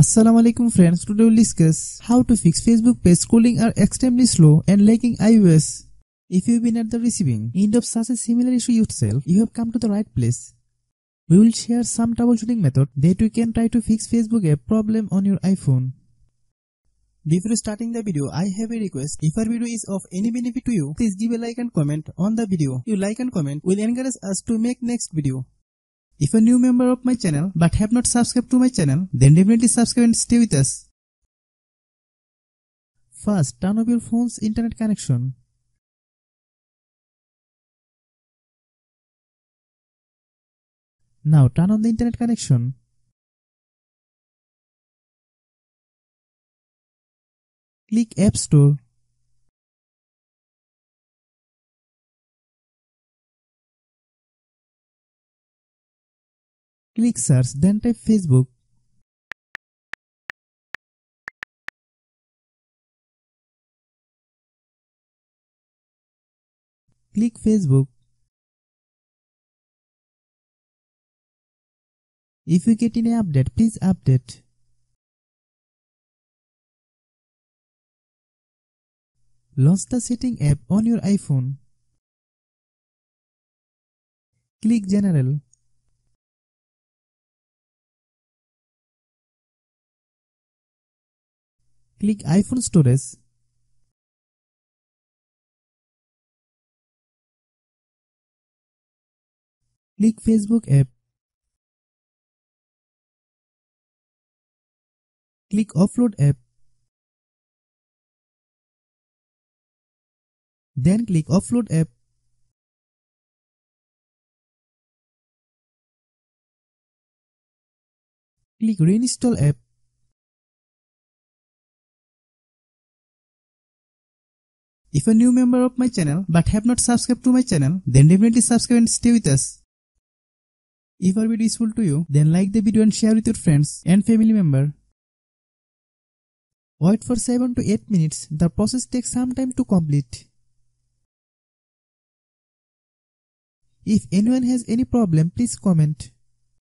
Assalamu alaikum friends, today we'll discuss how to fix Facebook page scrolling are extremely slow and lagging iOS. If you've been at the receiving end of such a similar issue yourself, you have come to the right place. We will share some troubleshooting method that you can try to fix Facebook app problem on your iPhone. Before starting the video, I have a request. If our video is of any benefit to you, please give a like and comment on the video. Your like and comment will encourage us to make next video. If a new member of my channel but have not subscribed to my channel, then definitely subscribe and stay with us. First, turn off your phone's internet connection. Now turn on the internet connection. Click App Store. Click search then type Facebook. Click Facebook. If you get any update, please update. Launch the setting app on your iPhone. Click General. Click iPhone Storage. Click Facebook app. Click Offload app. Then click Offload app. Click Reinstall app. If a new member of my channel but have not subscribed to my channel, then definitely subscribe and stay with us. If our video is useful to you, then like the video and share with your friends and family member. Wait for 7 to 8 minutes, the process takes some time to complete. If anyone has any problem, please comment.